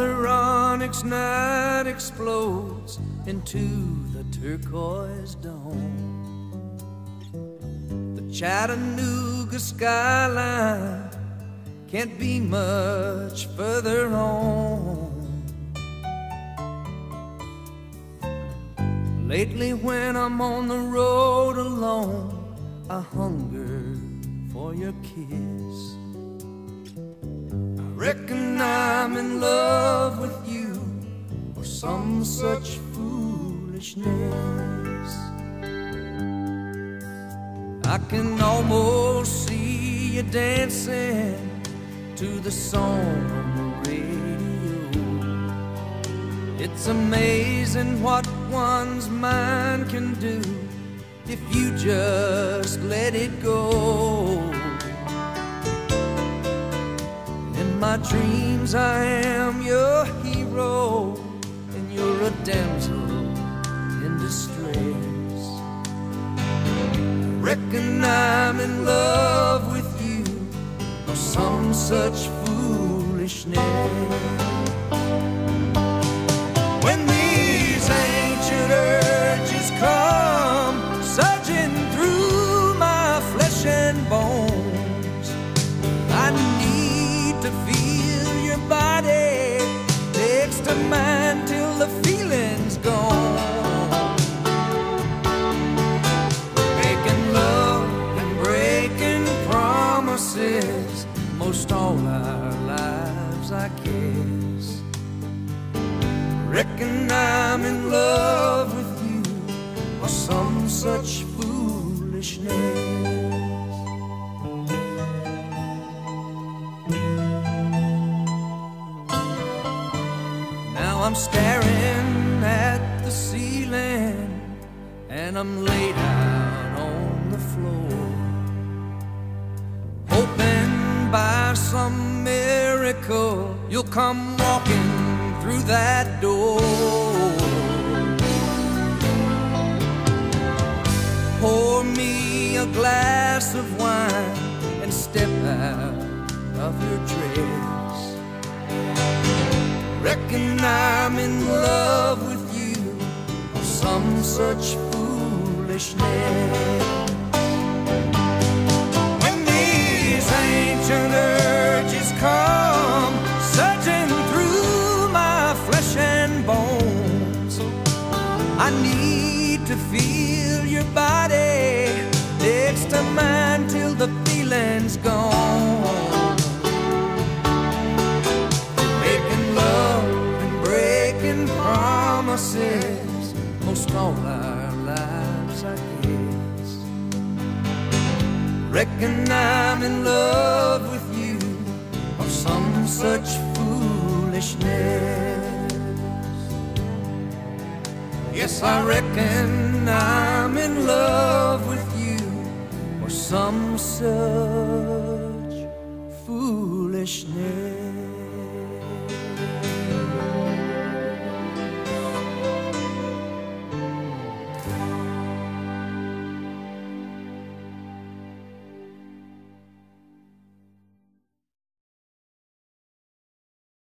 Onyx night explodes into the turquoise dome. The Chattanooga skyline can't be much further on. Lately, when I'm on the road alone, I hunger for your kiss. I reckon I'm in love some such foolishness. I can almost see you dancing to the song on the radio. It's amazing what one's mind can do if you just let it go. In my dreams, I am your hero, you're a damsel in distress. Reckon I'm in love with you, or some such foolishness. Most all our lives, I guess. Reckon I'm in love with you or some such foolishness. Now I'm staring at the ceiling and I'm laid out on the floor, miracle you'll come walking through that door. Pour me a glass of wine and step out of your dress. Reckon I'm in love with you or some such foolishness. I need to feel your body next to mine till the feeling's gone. Making love and breaking promises most all our lives, I guess. Reckon I'm in love with you or some such foolishness. I reckon I'm in love with you or some such foolishness.